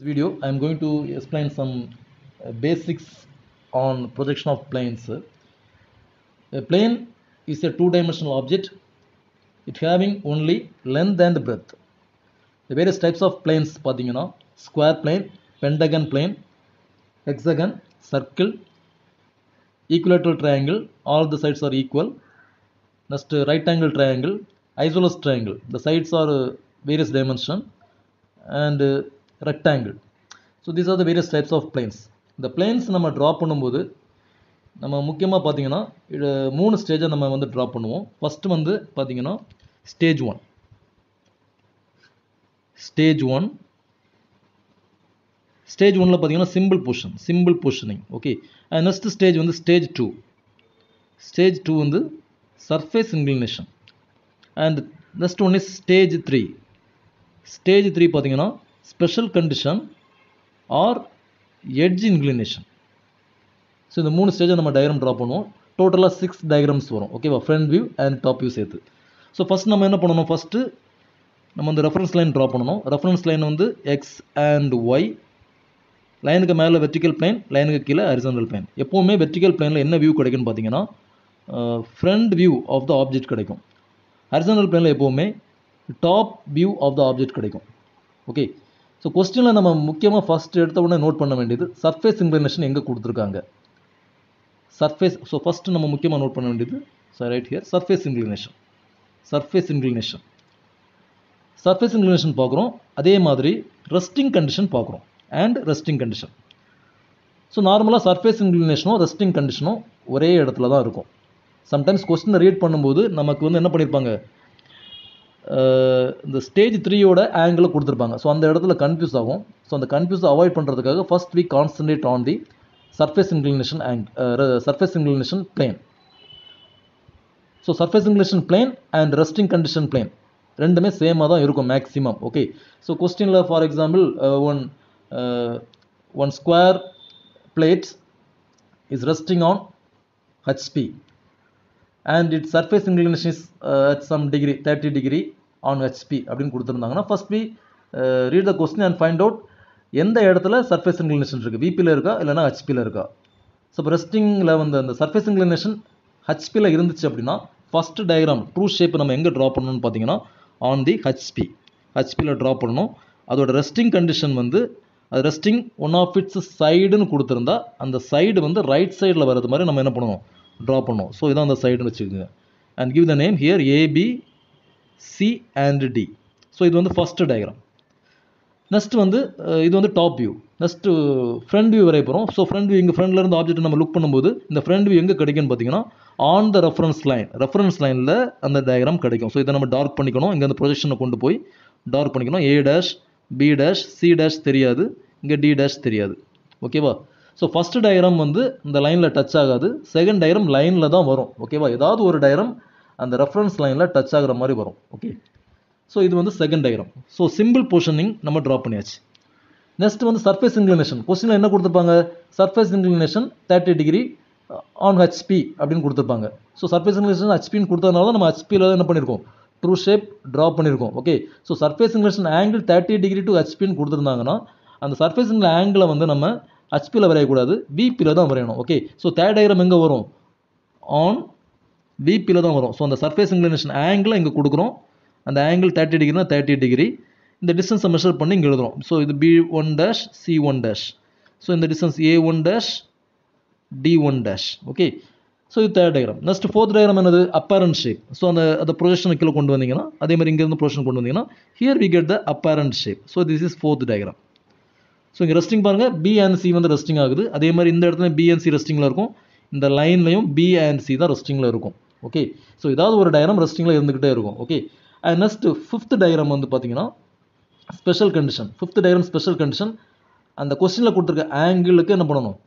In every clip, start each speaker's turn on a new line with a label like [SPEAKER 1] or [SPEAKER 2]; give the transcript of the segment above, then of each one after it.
[SPEAKER 1] This video I am going to explain some uh, basics on projection of planes. A plane is a two-dimensional object. It having only length and breadth. The various types of planes பார்த்தீங்கன்னா square plane, pentagon plane, hexagon, circle, equilateral triangle, all the sides are equal. Next right angle triangle, isosceles triangle. The sides are uh, various dimension and uh, rectangle so these are the various types of planes இந்த planes நம்ம draw பண்ணும்போது நம்ம முக்கியமாக பார்த்தீங்கன்னா இது மூணு ஸ்டேஜை நம்ம வந்து ட்ரா பண்ணுவோம். ஃபஸ்ட்டு வந்து பார்த்தீங்கன்னா stage one stage one stage ஒனில் பார்த்தீங்கன்னா simple portion simple portioning okay and next stage வந்து ஸ்டேஜ் டூ ஸ்டேஜ் டூ வந்து surface inclination and next one is stage three stage three பார்த்தீங்கன்னா special condition or edge inclination so இந்த மூணு ஸ்டேஜை நம்ம diagram draw பண்ணுவோம். டோட்டலாக சிக்ஸ் டயக்ராம்ஸ் வரும். ஓகேவா front view and top view சேர்த்து. ஸோ ஃபஸ்ட் நம்ம என்ன பண்ணணும்? ஃபஸ்ட்டு நம்ம வந்து ரெஃபரன்ஸ் லைன் ட்ரா பண்ணணும். ரெஃபரன்ஸ் லைன் வந்து எக்ஸ் அண்ட் ஒய் லைனுக்கு மேலே வெர்டிக்கல் பிளைன் லைனுக்கு கீழே ஹரிசாண்டல் பிளைன் எப்போவுமே வெர்டிக்கல் பிளைனில் என்ன வியூ கிடைக்குன்னு பார்த்தீங்கன்னா front view of the object கிடைக்கும். ஹரிசாண்டல் பிளைனில் எப்போவுமே top view of the object கிடைக்கும். ஓகே ஸோ கொஸ்டினில் நம்ம முக்கியமாக ஃபஸ்ட் எடுத்த உடனே நோட் பண்ண வேண்டியது சர்ஃபேஸ் இன்க்ளினேஷன் எங்கே கொடுத்துருக்காங்க? சர்ஃபேஸ் ஸோ ஃபஸ்ட்டு நம்ம முக்கியமாக நோட் பண்ண வேண்டியது so right here surface inclination surface inclination surface inclination பார்க்குறோம் அதே மாதிரி ரெஸ்டிங் கண்டிஷன் பார்க்குறோம் அண்ட் ரெஸ்டிங் கண்டிஷன் ஸோ நார்மலாக சர்ஃபேஸ் இன்க்ளினேஷனும் ரெஸ்டிங் கண்டிஷனும் ஒரே இடத்துல தான் இருக்கும். சம்டைம்ஸ் கொஸ்டினை ரீட் பண்ணும்போது நமக்கு வந்து என்ன பண்ணியிருப்பாங்க இந்த ஸ்டேஜ் த்ரீயோட ஆங்கிளை கொடுத்துருப்பாங்க. ஸோ அந்த இடத்துல கன்ஃபியூஸ் ஆகும். ஸோ அந்த கன்ஃபியூஸ் அவாய்ட் பண்ணுறதுக்காக first we concentrate on the surface inclination Aung surface inclination plane so surface inclination plane and resting condition plane ரெண்டுமே சேமாக தான் இருக்கும் மேக்ஸிமம் ஓகே ஸோ கொஸ்டினில் for example one one square plate is resting on HP and it surface inclination is at some degree thirty degree on HP அப்படின்னு கொடுத்துருந்தாங்கன்னா first we read the question and find out எந்த இடத்துல surface inclination இருக்குது விபியில் இருக்கா இல்லைனா ஹெச்பியில் இருக்கா? So இப்போ ரெஸ்டிங்கில் வந்து அந்த சர்ஃபேஸ் இன்க்ளினேஷன் ஹெச்பியில் இருந்துச்சு அப்படின்னா ஃபஸ்ட்டு டயக்ராம் ட்ரூ ஷேப் நம்ம எங்கே ட்ரா பண்ணணும்னு பார்த்தீங்கன்னா ஆன் தி ஹெச்பி ஹெச்பியில் ட்ரா பண்ணணும். அதோட ரெஸ்டிங் கண்டிஷன் வந்து அது ரெஸ்டிங் ஒன் ஆஃப் இட்ஸ் சைடுன்னு கொடுத்துருந்தா அந்த சைடு வந்து ரைட் சைடில் வர்றது மாதிரி நம்ம என்ன பண்ணணும்? ட்ரா பண்ணோம். ஸோ இதான் அந்த சைடுன்னு வச்சுக்கோங்க. And give the name here AB C and D so இது வந்து ஃபஸ்ட்டு டயக்ராம் நெக்ஸ்ட் வந்து இது வந்து top view next front view வரைய போகிறோம் ஸோ ஃப்ரண்ட் வியூ இங்கே ஃப்ரண்ட்ல இருந்து ஆப்ஜெக்ட் நம்ம லுக் பண்ணும்போது இந்த ஃப்ரண்ட் வியூ எங்கே கிடைக்கும்னு பார்த்தீங்கன்னா on the reference line reference லைனில் அந்த டயக்ராம் கிடைக்கும். ஸோ இதை நம்ம டார்க் பண்ணிக்கணும். இங்கே அந்த ப்ரொஜெக்ஷனை கொண்டு போய் டார்க் பண்ணிக்கணும். A dash B dash C dash தெரியாது. இங்கே டி டேஷ் தெரியாது. ஓகேவா ஸோ ஃபஸ்ட்டு டயக்ராம் வந்து இந்த லைனில் டச் ஆகாது. செகண்ட் டயக்ராம் லைனில் தான் வரும். ஓகேவா ஏதாவது ஒரு டயக்ராம் அந்த ரெஃபரன்ஸ் லைனில் டச் ஆகிற மாதிரி வரும். ஓகே ஸோ இது வந்து second diagram so simple portioning நம்ம ட்ரா பண்ணியாச்சு. நெக்ஸ்ட் வந்து சர்ஃபேஸ் இன்க்ளினேஷன் கொஸ்டினில் என்ன கொடுத்துருப்பாங்க? Surface inclination thirty degree on HP அப்படின்னு கொடுத்துருப்பாங்க. ஸோ சர்ஃபேஸ் இன்க்ளினேஷன் ஹெச்பின்னு கொடுத்ததுனால நம்ம ஹெச்பியில் என்ன பண்ணியிருக்கோம் ட்ரூ ஷேப் ட்ரா பண்ணியிருக்கோம் okay so surface inclination angle thirty degree to ஹெச்பின்னு கொடுத்துருந்தாங்கன்னா அந்த சர்ஃபேஸ் ஆங்கிளை வந்து நம்ம ஹச்பியில் வரையக்கூடாது. விபியில் தான் வரையணும். ஓகே ஸோ தேர்ட் டயக்ராம் எங்கே வரும்? ஆன் விபியில் தான் வரும். ஸோ அந்த சர்ஃபேஸ் இன்க்ளினேஷன் ஆங்கிளை இங்கே கொடுக்குறோம். அந்த ஆங்கிள் தேர்ட்டி டிகிரினா தேர்ட்டி டிகிரி இந்த டிஸ்டன்ஸை மெஷர் பண்ணி இங்கே எழுதுறோம். ஸோ இது B one dash C one dash so இந்த distance A one dash D one dash okay so இது third diagram next fourth diagram என்னது? அப்பேரண்ட் ஷேப் ஸோ அந்த அந்த ப்ரொஜெக்ஷனை கீழே கொண்டு வந்தீங்கன்னா அதே மாதிரி இங்கேருந்து ப்ரொஜெக்ஷன் கொண்டு வந்தீங்கன்னா here we get the apparent shape so this is fourth diagram so இங்கே ரெஸ்டிங் பாருங்கள் பி அண்ட் சி வந்து ரெஸ்டிங் ஆகுது. அதே மாதிரி இந்த இடத்துல பி அண்ட் சி ரெஸ்டிங்கில் இருக்கும். இந்த லைன்லையும் பி அண்ட் சி தான் ரெஸ்டிங்கில் இருக்கும். ஓகே ஸோ ஏதாவது ஒரு டயரம் ரெஸ்டிங்கில் இருந்துக்கிட்டே இருக்கும். Okay and next fifth diagram வந்து பார்த்தீங்கன்னா special condition fifth diagram special condition அந்த கொஸ்டினில் கொடுத்துருக்க ஆங்கிளுக்கு என்ன பண்ணணும்?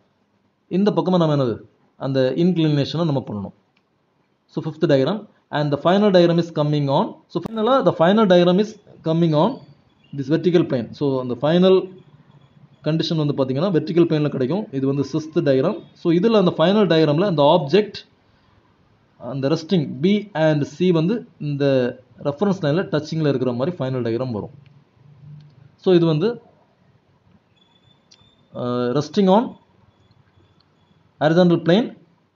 [SPEAKER 1] இந்த பக்கமாக நம்ம என்னது? அந்த இன்க்ளினேஷனை நம்ம பண்ணணும். So fifth diagram and the final diagram is coming on so ஃபைனலாக the final diagram is coming on this vertical plane so அந்த ஃபைனல் கண்டிஷன் வந்து பார்த்தீங்கன்னா வெர்டிக்கல் பிளேனில் கிடைக்கும். இது வந்து சிஸ்த் டயக்ராம் ஸோ இதில் அந்த ஃபைனல் டயக்ராமில் அந்த ஆப்ஜெக்ட் அந்த ரெஸ்டிங் பி அண்ட் சி வந்து இந்த ரெஃபரன்ஸ் லைனில் டச்சிங்கில் இருக்கிற மாதிரி ஃபைனல் டயக்ராம் வரும். ஸோ இது வந்து resting on horizontal plane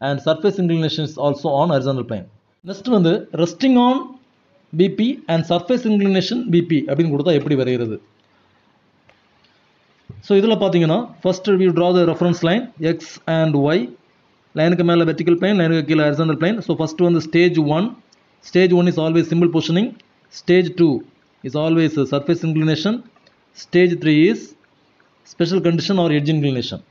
[SPEAKER 1] and surface inclination also on on horizontal plane. Next வந்து resting on PP and surface inclination PP அப்படின்னு கொடுத்தா எப்படி வரைகிறது? ஸோ இதில் பார்த்தீங்கன்னா first we draw the reference line X and Y லைனுக்கு மேலே வெர்டிக்கல் பிளைன் லைனுக்கு கீழே ஹரிசாண்டல் பிளைன் ஸோ ஃபஸ்ட்டு வந்து stage one stage one is always simple positioning stage two is always surface inclination stage three is special condition or edge inclination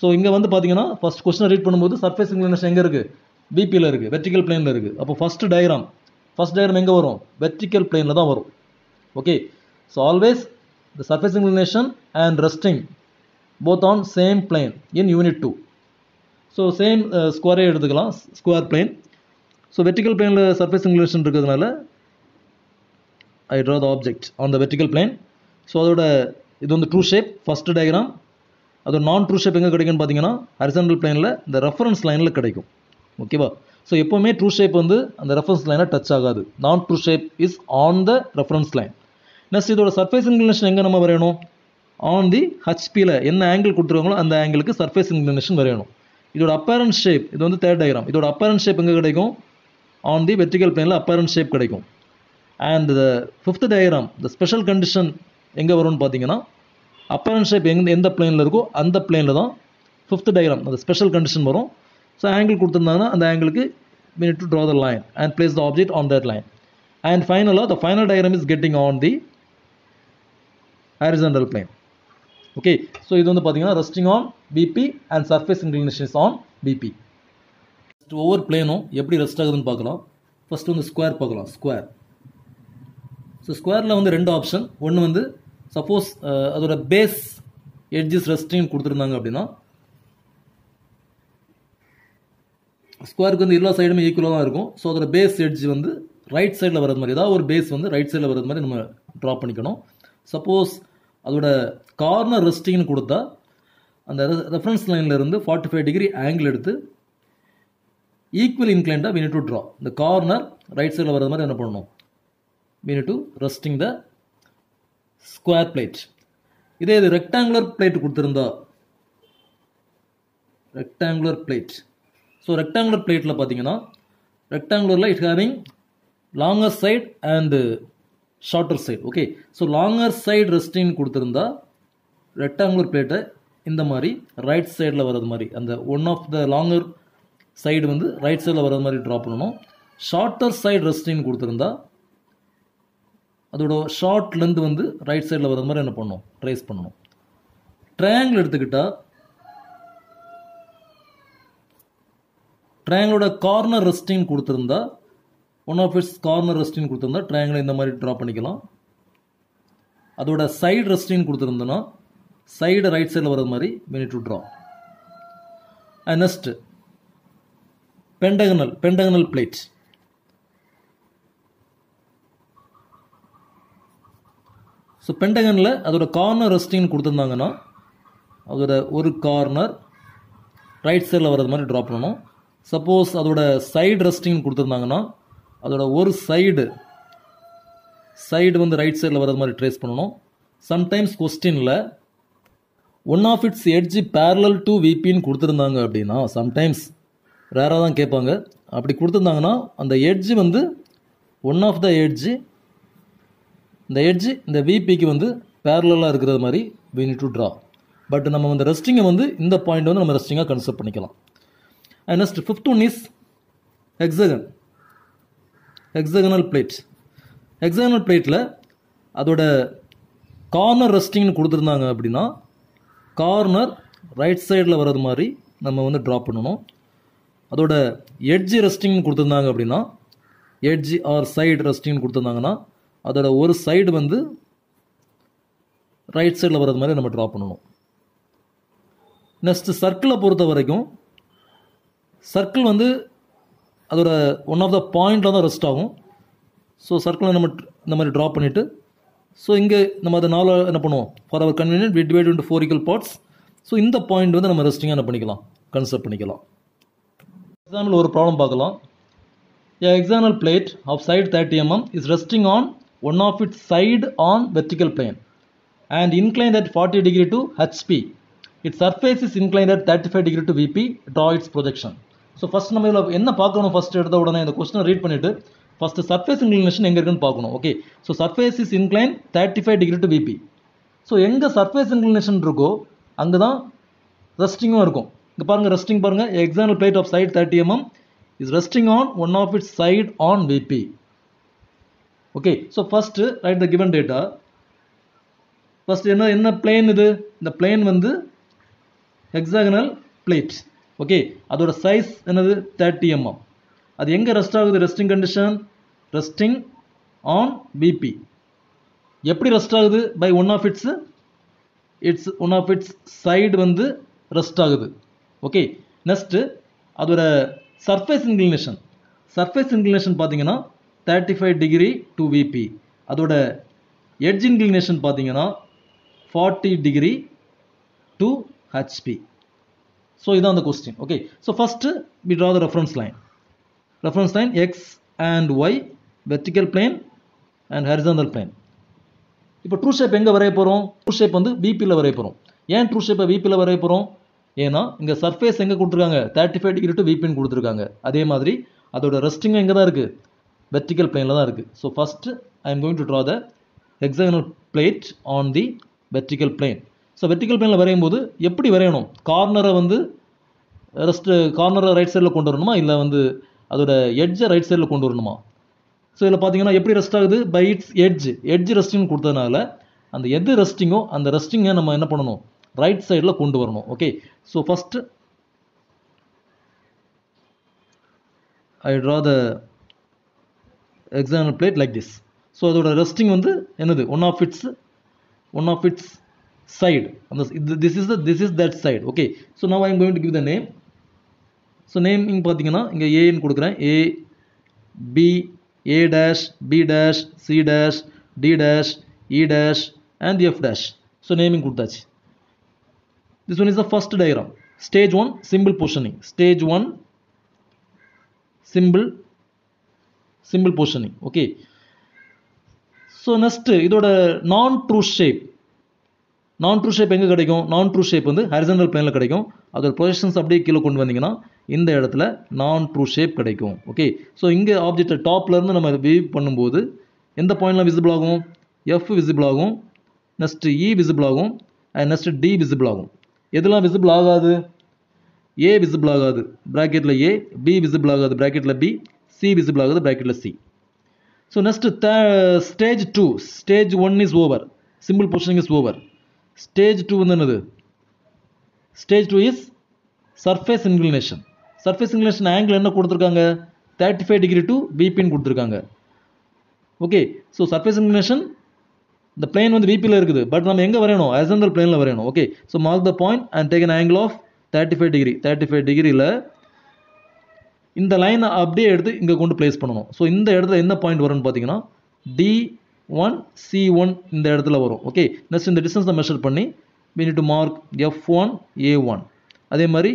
[SPEAKER 1] so இங்கே வந்து பார்த்தீங்கன்னா first கொஸ்டினை read பண்ணும்போது surface inclination எங்கே இருக்குது பிபியில் இருக்குது vertical பிளேனில் இருக்குது அப்போ ஃபஸ்ட்டு டயக்ராம் ஃபஸ்ட் டயக்ராம் எங்கே வரும்? வெர்டிக்கல் பிளேனில் தான் வரும். Okay so always the surface inclination and resting both on same plane in unit two so same ஸ்கொயரே எடுத்துக்கலாம். ஸ்கொயர் பிளேன் ஸோ வெர்டிக்கல் பிளேனில் சர்ஃபேஸ் இன்க்ளினேஷன் இருக்கிறதுனால I draw the object on the vertical plane so அதோட இது வந்து true shape first diagram அது நான் true shape எங்கே கிடைக்கும்னு பார்த்தீங்கன்னா ஹரிசாண்டல் பிளேனில் இந்த ரெஃபரன்ஸ் லைனில் கிடைக்கும். ஓகேவா ஸோ எப்போவுமே ட்ரூ ஷேப் வந்து அந்த ரெஃபரன்ஸ் லைனை டச் ஆகாது. நான் true shape is on the reference line next இதோட சர்ஃபேஸ் இன்க்ளினேஷன் எங்கே நம்ம வரையணும்? ஆன் தி ஹச்பியில் என்ன ஆங்கிள் கொடுத்துருவாங்களோ அந்த ஆங்கிளுக்கு சர்ஃபேஸ் இன்க்ளினேஷன் வரையணும். இதோட அப்பேரண்ட் ஷேப் இது வந்து தேர்ட் டயக்ராம் இதோட அப்பேரண்ட் ஷேப் எங்கே கிடைக்கும்? ஆன் தி வெர்டிகல் பிளேனில் அப்பேரண்ட் ஷேப் கிடைக்கும். And the fifth diagram the special condition எங்கே வரும்னு பார்த்தீங்கன்னா அப்பரண்ட் ஷேப் எங் எந்த பிளேனில் இருக்கோ அந்த பிளேனில் தான் ஃபிஃப்த் டயக்ராம் அந்த ஸ்பெஷல் கண்டிஷன் வரும். ஸோ ஆங்கிள் கொடுத்துருந்தாங்கன்னா அந்த ஆங்கிளுக்கு we need to draw the line and place the object on that line. And finally the final diagram is getting on the horizontal plane okay so இது வந்து பார்த்தீங்கன்னா resting on PP and surface inclinations on PP ஒவ்வொரு பிளேனும் எப்படி rest ஆகுதுன்னு பார்க்கலாம். First வந்து square பார்க்கலாம் ஸ்கொயர் ஸோ ஸ்கொயரில் வந்து ரெண்டு ஆப்ஷன் ஒன்று வந்து சப்போஸ் அதோட பேஸ் எட்ஜஸ் ரெஸ்டிங் கொடுத்துருந்தாங்க அப்படின்னா ஸ்கொயருக்கு வந்து எல்லா சைடுமே ஈக்குவலாக தான் இருக்கும். ஸோ அதோட பேஸ் எட்ஜ் வந்து ரைட் சைடில் வரது மாதிரி ஏதாவது ஒரு பேஸ் வந்து ரைட் சைடில் வரது மாதிரி நம்ம ட்ரா பண்ணிக்கணும். சப்போஸ் அதோட கார்னர் ரெஸ்டிங்னு கொடுத்தா அந்த ரெஃபரன்ஸ் லைனில் இருந்து ஃபார்ட்டி ஃபைவ் டிகிரி ஆங்கிள் எடுத்து ஈக்குவல் இன்க்ளைண்டாக we டு ட்ரா இந்த கார்னர் ரைட் சைடில் வர்ற மாதிரி என்ன பண்ணணும்? we to resting the square plate இதே இது ரெக்டாங்குலர் பிளேட் கொடுத்துருந்தா ரெக்டாங்குலர் பிளேட் ஸோ ரெக்டாங்குலர் பிளேட்டில் பார்த்தீங்கன்னா ரெக்டாங்குலரில் it having longest side and shorter side okay so longer side resting கொடுத்துருந்தா ரெக்டாங்குலர் பிளேட்டை இந்த மாதிரி ரைட் சைடில் வர்றது மாதிரி அந்த one of the longer side வந்து ரைட் சைடில் வர்றது மாதிரி ட்ரா பண்ணணும். ஷார்ட்டர் சைடு ரெஸ்டிங் கொடுத்துருந்தா அதோட ஷார்ட் லென்த் வந்து ரைட் சைடில் வர மாதிரி என்ன பண்ணணும்? ட்ரேஸ் பண்ணணும். ட்ரையாங்கிள் எடுத்துக்கிட்டால் ட்ரையாங்கிளோட கார்னர் ரெஸ்டிங் கொடுத்துருந்தா one of its corner resting கொடுத்துருந்தா ட்ரையாங்கிளை இந்த மாதிரி ட்ரா பண்ணிக்கலாம். அதோட சைடு ரெஸ்டிங் கொடுத்துருந்தோன்னா சைடு ரைட் சைடில் வர மாதிரி mini to draw and and pentagonal pentagonal plate so பென்டகனில் அதோட கார்னர் ரெஸ்டிங் கொடுத்துருந்தாங்கன்னா அதோட ஒரு கார்னர் ரைட் சைடில் வர்றது மாதிரி ட்ரா பண்ணணும். சப்போஸ் அதோட சைடு ரெஸ்டிங் கொடுத்துருந்தாங்கன்னா அதோட ஒரு சைடு சைடு வந்து ரைட் சைடில் வர்றது மாதிரி ட்ரேஸ் பண்ணணும். சம்டைம்ஸ் கொஸ்டினில் one of its edge parallel to விபின்னு கொடுத்துருந்தாங்க அப்படின்னா சம்டைம்ஸ் ரேராக தான் கேட்பாங்க. அப்படி கொடுத்துருந்தாங்கன்னா அந்த எட்ஜ் வந்து ஒன் ஆஃப் த எட்ஜ் இந்த எட்ஜ் இந்த விபிக்கு வந்து பேரலாக இருக்கிறது மாதிரி we need to draw but நம்ம வந்து ரெஸ்டிங்கை வந்து இந்த பாயிண்ட் வந்து நம்ம ரெஸ்டிங்காக கன்சிடர் பண்ணிக்கலாம். And next fifth one is hexagon hexagonal plate hexagonal பிளேட்டில் அதோட கார்னர் ரெஸ்டிங்னு கொடுத்துருந்தாங்க அப்படின்னா கார்னர் ரைட் சைடில் வர்றது மாதிரி நம்ம வந்து ட்ரா பண்ணணும். அதோட எட்ஜ் ரெஸ்டிங்னு கொடுத்துருந்தாங்க அப்படின்னா எட்ஜ் ஆர் சைடு ரெஸ்டிங்னு கொடுத்துருந்தாங்கன்னா அதோட ஒரு சைடு வந்து ரைட் சைடில் வர்றது மாதிரி நம்ம ட்ரா பண்ணணும். நெக்ஸ்ட்டு சர்க்கிளை பொறுத்த வரைக்கும் சர்க்கிள் வந்து அதோட ஒன் ஆஃப் த பாயிண்டில் தான் ரெஸ்ட் ஆகும். ஸோ சர்க்கிளை நம்ம இந்த மாதிரி ட்ரா பண்ணிவிட்டு ஸோ இங்கே நம்ம அதை நாலு என்ன பண்ணுவோம்? For our convenient we divide into four equal parts so இந்த பாயிண்ட் வந்து நம்ம ரெஸ்டிங்காக என்ன பண்ணிக்கலாம்? கன்சிடர் பண்ணிக்கலாம். எக்ஸாம்பிள் ஒரு ப்ராப்ளம் பார்க்கலாம். A hexagonal plate of side 30 mm is resting on one of its side on vertical plane and inclined at 40 degree to HP it surface is incline at thirty five degree to VP draw its projection so first நம்ம இதில் என்ன பார்க்கணும்? First எடுத்த உடனே இந்த கொஸ்டினை read பண்ணிவிட்டு first surface inclination எங்கே இருக்குன்னு பார்க்கணும் okay so surface is incline thirty five degree to VP so எங்கே சர்ஃபேஸ் இன்க்ளினேஷன் இருக்கோ அங்கே தான் ரெஸ்டிங்கும் இருக்கும். இங்கே பாருங்கள் ரெஸ்டிங் பாருங்கள் example plate of side thirty mm is resting on one of its side on VP okay so first right the given data first என்ன என்ன பிளேன் இது? இந்த பிளேன் வந்து ஹெக்ஸாகனல் பிளேட் ஓகே அதோட சைஸ் என்னது? தேர்ட்டி எம்எம் அது எங்கே rest ஆகுது? Resting condition resting on PP எப்படி ரெஸ்ட் ஆகுது? By one of its its one of its side வந்து ரெஸ்ட் ஆகுது. ஓகே நெக்ஸ்ட்டு அதோட சர்ஃபேஸ் இன்க்ளினேஷன் சர்ஃபேஸ் இன்க்ளினேஷன் பார்த்தீங்கன்னா thirty five degree to VP அதோட எட்ஜ் இன்க்ளினேஷன் பார்த்தீங்கன்னா forty degree to HP so இதான் அந்த question okay so first we draw the reference line reference line X and Y vertical plane and horizontal plane இப்போ true shape எங்கே வரைய போகிறோம் true shape வந்து பிபியில் வரைய போகிறோம் ஏன் ட்ரூ ஷேப்பை விபியில் வரைய போகிறோம் ஏன்னா இங்கே சர்ஃபேஸ் எங்கே கொடுத்துருக்காங்க? தேர்ட்டி ஃபைவ் டிகிரி டு விபின்னு கொடுத்துருக்காங்க. அதே மாதிரி அதோட ரெஸ்டிங்கும் எங்கே தான் இருக்குது வெர்டிக்கல் பிளேனில் தான் இருக்குது so first I am going to draw the hexagonal plate on the vertical plane so vertical பிளேனில் வரையும் போது எப்படி வரையணும்? கார்னரை வந்து ரெஸ்ட்டு கார்னரை ரைட் சைடில் கொண்டு வரணுமா? இல்லை வந்து அதோட எட்ஜை ரைட் சைடில் கொண்டு வரணுமா? ஸோ இதில் பார்த்தீங்கன்னா எப்படி ரெஸ்ட் ஆகுது? By its edge edge resting கொடுத்ததுனால அந்த எது ரெஸ்டிங்கோ அந்த ரெஸ்டிங்கை நம்ம என்ன பண்ணணும்? ரைட் சைடில் கொண்டு வரணும். Okay so first I draw the example plate like this so அதோட ரெஸ்டிங் வந்து என்னது? One of its one of its side அந்த this is the this is that side okay so now I'm going to give the name so naming பார்த்தீங்கன்னா இங்கே ஏன்னு கொடுக்குறேன் A B A dash, B dash, C dash, D dash, E dash and F dash. So naming கொடுத்தாச்சு. This one is the first diagram. Stage 1 symbol positioning. Stage 1 symbol symbol positioning. Okay. So next இதோட நான் true shape நான் true shape எங்கே கிடைக்கும்? நான் true shape வந்து horizontal பிளேனில் கிடைக்கும். அதோட பொசிஷன்ஸ் அப்படியே கீழே கொண்டு வந்தீங்கன்னா இந்த இடத்துல நான் ட்ரூ ஷேப் கிடைக்கும். ஓகே ஸோ இங்கே ஆப்ஜெக்டை டாப்லேருந்து நம்ம வியூ பண்ணும்போது எந்த பாயிண்ட்லாம் விசிபிள் ஆகும்? எஃப் விசிபிள் ஆகும். நெக்ஸ்ட்டு இ விசிபிள் ஆகும். அண்ட் நெக்ஸ்ட்டு டி விசிபிள் ஆகும். எதெல்லாம் விசிபிள் ஆகாது? ஏ விசிபிள் ஆகாது. ப்ராக்கெட்டில் ஏ பி விசிபிள் ஆகாது. ப்ராக்கெட்டில் பி சி விசிபிள் ஆகாது. ப்ராக்கெட்டில் C so next stage two stage one is over simple positioning is over stage two வந்து என்னது? Stage two is surface inclination surface inclination angle என்ன கொடுத்துருக்காங்க? தேர்ட்டி ஃபைவ் டிகிரி டு பிபின்னு கொடுத்துருக்காங்க. ஓகே ஸோ சர்ஃபேஸ் இன்க்ளினேஷன் இந்த plane வந்து விபியில் இருக்குது. பட் நம்ம எங்கே வரையணும்? அசந்தல் பிளேனில் வரையணும். Okay so mark the point and take an angle of thirty five degree thirty five டிகிரியில் இந்த லைனை அப்படியே எடுத்து இங்கே கொண்டு ப்ளேஸ் பண்ணணும். ஸோ இந்த இடத்துல என்ன பாயிண்ட் வரும்னு பார்த்தீங்கன்னா டி ஒன் சி ஒன் இந்த இடத்துல வரும். ஓகே நெக்ஸ்ட் இந்த டிஸ்டன்ஸை மெஷர் பண்ணி we need to mark F one A one அதே மாதிரி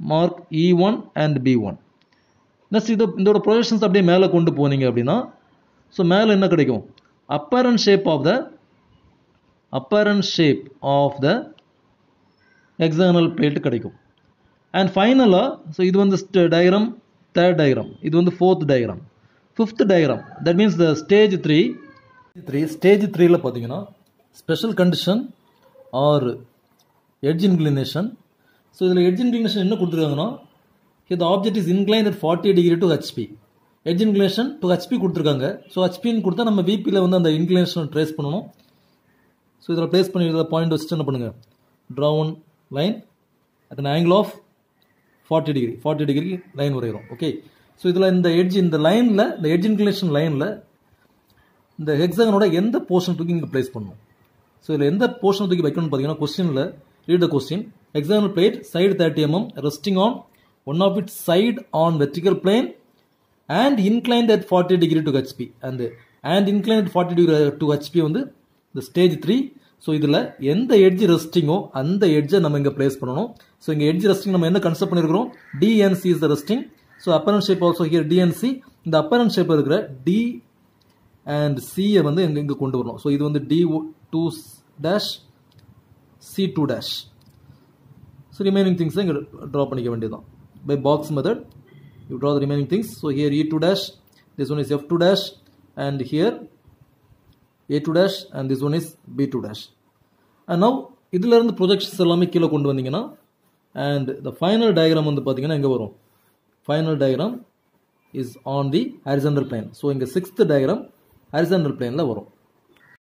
[SPEAKER 1] mark E one and B one next இது இதோட ப்ரொஜெக்ஷன்ஸ் அப்படியே மேலே கொண்டு போனீங்க அப்படின்னா ஸோ மேலே என்ன கிடைக்கும்? Apparent shape of the apparent shape of the hexagonal plate கிடைக்கும். அண்ட் ஃபைனலாக ஸோ இது வந்து டயக்ராம் தேர்ட் டயக்ராம் இது வந்து fourth diagram fifth diagram that means the stage three three stage த்ரீல பார்த்தீங்கன்னா special condition are edge inclination so இதில் edge inclination என்ன கொடுத்துருக்காங்கன்னா இந்த object is incline at forty degree to HP edge inclination to HP கொடுத்துருக்காங்க. So ஹெச்பின்னு கொடுத்தா நம்ம விபியில் வந்து அந்த இன்க்ளினேஷன் ட்ரேஸ் பண்ணணும். ஸோ இதில் ப்ளேஸ் பண்ணி இதில் பாயிண்ட் வச்சுட்டு என்ன பண்ணுங்கள் drawn line at an angle of forty degree forty degree line வரைகிறோம் ஓகே ஸோ இதில் இந்த எட்ஜ் இந்த லைனில் இந்த எட்ஜ் இன்க்ளினேஷன் லைனில் இந்த ஹெக்ஸாகனோட எந்த போர்ஷன் தூக்கி இங்கே ப்ளேஸ் பண்ணணும்? ஸோ இதில் எந்த போர்ஷன் தூக்கி வைக்கணும்னு பார்த்தீங்கன்னா கொஸ்டினில் read the question hexagonal plate side thirty mm resting on one of it side on vertical plane and inclined at forty degree to HP and and inclined at forty degree to HP வந்து இந்த stage three so இதில் எந்த edge ரெஸ்டிங்கோ அந்த எட்ஜை நம்ம இங்கே place பண்ணணும். So இங்கே edge resting நம்ம என்ன கன்செப்ட் பண்ணியிருக்கிறோம் D and C is the resting so apparent shape also here D and C இந்த அப்பரன் ஷேப் இருக்கிற டி அண்ட் சியை வந்து இங்கே இங்கே கொண்டு வரணும். ஸோ இது வந்து D two dash C two dash so remaining திங்ஸை இங்கே ட்ரா பண்ணிக்க வேண்டியதுதான். By box method you draw the remaining things so here E two dash this one is F two dash and here A two dash and this one is B two dash and now projections எல்லாமே கீழே கொண்டு வந்தீங்கன்னா and the final diagram வந்து பார்த்தீங்கன்னா எங்கே வரும். Final diagram is on the horizontal plane so இங்கே sixth diagram horizontal பிளேனில் வரும்.